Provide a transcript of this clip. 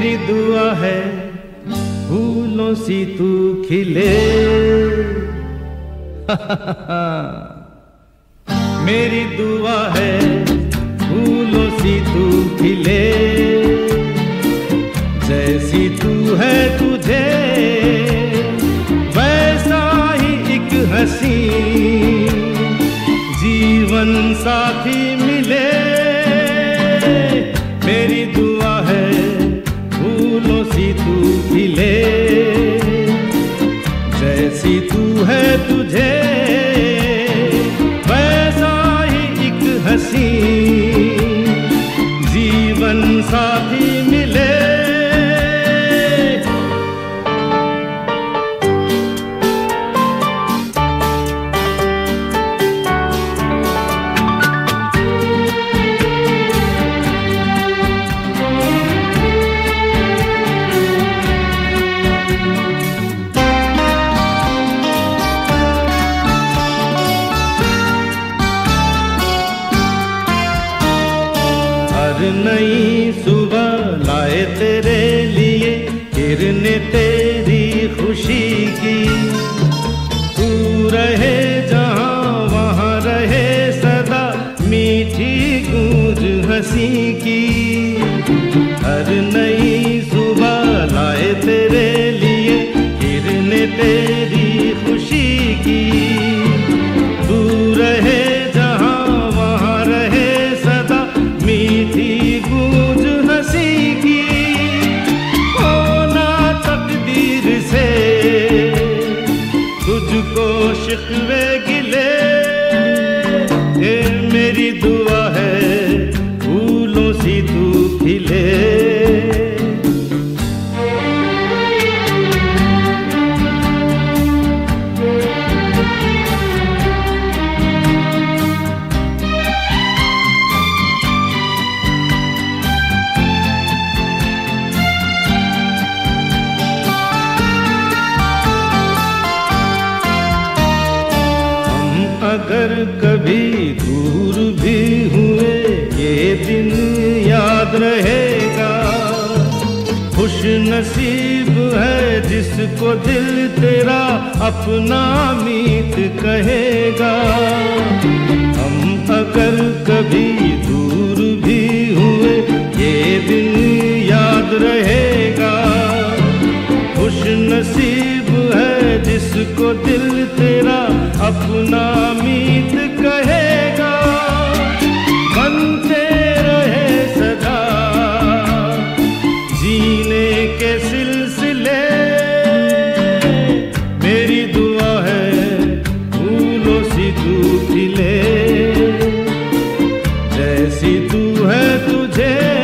दुआ है, फूलों सी तू खिले। मेरी दुआ है, फूलों सी तू खिले। जैसी तू है तुझे, वैसा ही एक हसी। जीवन साथी मिले जैसी तू है तुझे वैसा ही एक हसी। जीवन साथी नई सुबह लाए तेरे लिए, किरने तेरी खुशी की। तू रहे जहाँ, वहाँ रहे सदा, मीठी गूंज हँसी की। हर नई सुबह लाए तेरे aşık ve अगर कभी दूर भी हुए, ये दिन याद रहेगा। खुश नसीब है जिसको दिल तेरा अपना मीत कहेगा। हम अगर कभी दूर भी हुए, ये दिन याद रहेगा। खुश नसीब है जिसको दिल कैसी तू है तुझे।